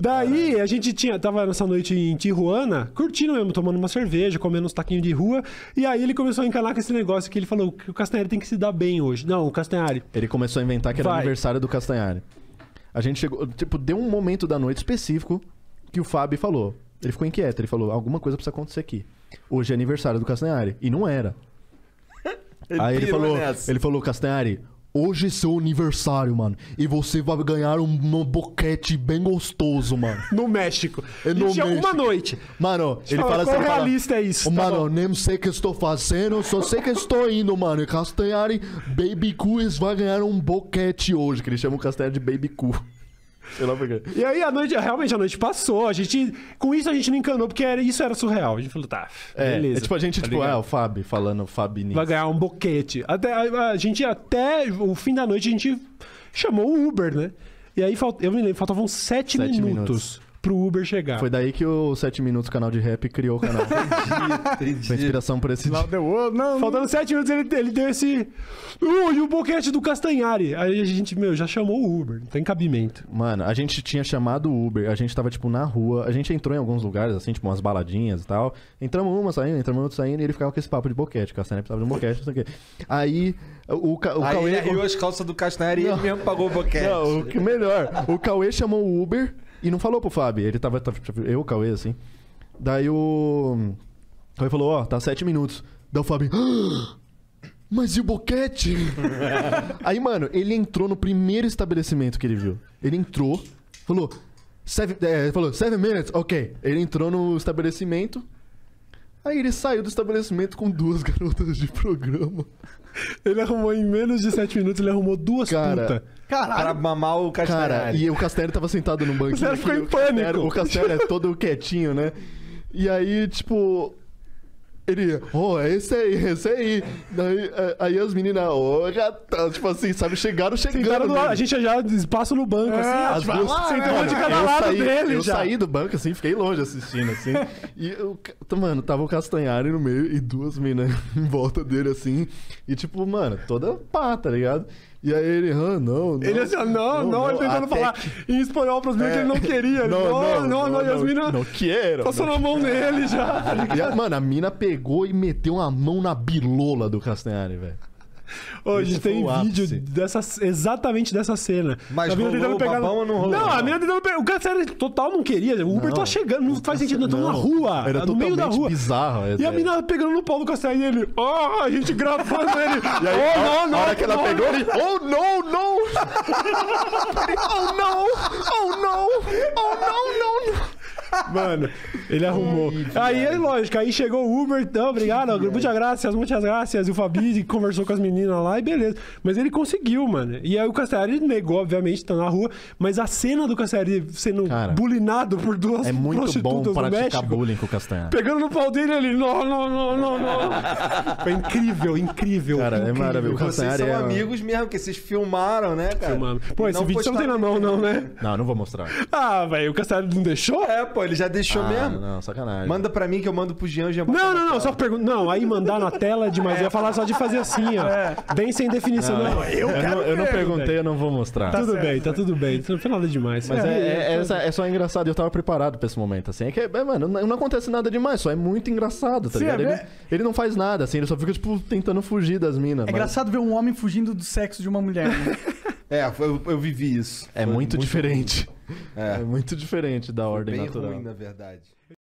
Daí a gente tinha, tava nessa noite em Tijuana, curtindo mesmo, tomando uma cerveja, comendo uns taquinhos de rua. E aí ele começou a encanar com esse negócio que ele falou que o Castanhari tem que se dar bem hoje. Não, o Castanhari. Ele começou a inventar que era Vai. aniversário do Castanhari. A gente chegou. Tipo, deu um momento da noite específico que o Fábio falou. Ele ficou inquieto, ele falou: alguma coisa precisa acontecer aqui. Hoje é aniversário do Castanhari. E não era. Aí ele pirou falou, nessa. ele falou, Castanhari, hoje é seu aniversário, mano. E você vai ganhar um, um boquete bem gostoso, mano. No México. É no México. noite. Mano, ele fala, assim, quão ele fala, realista é isso, "Ô, tá mano, bom." eu nem sei o que estou fazendo, só sei que estou indo, mano. E Castanhari, Baby Quiz vai ganhar um boquete hoje, que ele chama o Castanhari de Baby Cu. Sei lá por quê. E aí a noite, realmente a noite passou. A gente, com isso a gente não encanou, porque era, isso era surreal. A gente falou, tá, É, beleza. é tipo a gente, tá tipo, ligado? é, o Fábio falando Fabini. Vai ganhar um boquete. Até, a, a gente, até o fim da noite, a gente chamou o Uber, né? E aí, falt- eu me lembro, faltavam sete, Sete minutos, minutos. Pro Uber chegar. Foi daí que o 7 Minutos, canal de rap, criou o canal. Foi inspiração por esse dia. Não, Faltando sete minutos, ele, ele deu esse... Uh, e o boquete do Castanhari. Aí a gente, meu, já chamou o Uber. Não tem cabimento. Mano, a gente tinha chamado o Uber, a gente tava, tipo, na rua, a gente entrou em alguns lugares, assim, tipo, umas baladinhas e tal. Entramos uma saindo, entramos outra saindo, e ele ficava com esse papo de boquete, que a cena precisava de um boquete, não sei o quê. Aí, o, Ca- o Aí Cauê... ele arriou as calças do Castanheira e ele mesmo pagou o boquete. Não, o que melhor, o Cauê chamou o Uber e não falou pro Fábio, ele tava, tava eu, Cauê, assim. Daí o... Cauê falou, ó, tá sete minutos. Daí o Fábio... "Ah, Mas e o boquete? Aí, mano, ele entrou no primeiro estabelecimento que ele viu. Ele entrou, falou... Seven, é, ele falou, seven minutes, ok. Ele entrou no estabelecimento. Aí ele saiu do estabelecimento com duas garotas de programa. Ele arrumou em menos de sete minutos, ele arrumou duas Cara, putas. Pra Caralho. mamar o Castanheira. Cara, e o Castanheira tava sentado num banquinho. Castanheira ficou aqui, em o pânico. O Castanheira é todo quietinho, né? E aí, tipo... Ele, ó, é esse aí, esse aí. Daí, é, aí as meninas, ó, gatão, tipo assim, sabe, chegaram chegando. Nele. a gente já passa no banco, assim, É, As tipo, duas- ah, sentou um de cada lado saí, dele Eu já. saí do banco, assim, fiquei longe assistindo, assim. e, eu, mano, tava o Castanhari no meio e duas minas em volta dele, assim. E, tipo, mano, toda pá, tá ligado? E aí ele, ah, não, não. Ele assim, ó, não, não, ele tentando falar que- em espanhol pras meninas É. que ele não queria. Não, não, não, e as minas Não quero. passando a mão nele já. E mano, a mina pegou e meteu uma mão na bilola do Castanhari, velho. Ô, a Esse tem vídeo ápice. dessa, exatamente dessa cena. Mas A mina rolou tentando o pegar babão ou não rolou? Não, a mina tentando pegar. O cara sério, total não queria. O Uber Não. tá chegando, não faz sentido, nós estamos na Não, rua. Era no meio da rua. bizarro. E a mina pegando no pau do Castanhari e ele, ó, a gente gravando ele. E aí, oh, a- não, não. a hora que ela não, pegou, não. ele. Oh, não, não! oh, não! Oh, não! Oh, não, não, não! Mano, ele arrumou. aí é lógico, aí chegou o Uber, então, obrigado, muitas graças, muitas graças. E o Fabi conversou com as meninas lá e beleza. Mas ele conseguiu, mano. E aí o Castellari negou, obviamente, tá na rua. Mas a cena do Castellari sendo Cara, bulinado por duas É muito bom praticar México. bullying com o Castanhari. Pegando no pau dele ali, não, não, não, não, não. Foi incrível, incrível. Cara, é incrível. maravilhoso. Vocês são é- amigos mesmo, que vocês filmaram, né, cara? Filmando. Pô, E esse vídeo você não tem na mão, não, né? Não, não vou mostrar. Ah, velho, o Castellari não deixou? É, pô, ele já deixou Ah, mesmo. Não, sacanagem. Manda pra mim que eu mando pro Jean, o Jean Não, não, não, só pergunta. Não, aí mandar na tela é demais. Eu ia falar só de fazer assim, ó. Bem sem definição. Não, eu eu, quero não, eu não perguntei, velho. eu não vou mostrar. Tá tudo bem, tá tudo bem. Não foi nada demais. Mas é, é, é só engraçado, eu tava preparado pra esse momento, assim. É que, é, mano, não, não acontece nada demais, só é muito engraçado, tá Sim, ligado? é Ele, ele não faz nada, assim, ele só fica, tipo, tentando fugir das minas. É mas engraçado ver um homem fugindo do sexo de uma mulher. né? É, eu, eu vivi isso. É Foi muito, diferente. É. É muito diferente da ordem Bem natural. ruim, na verdade.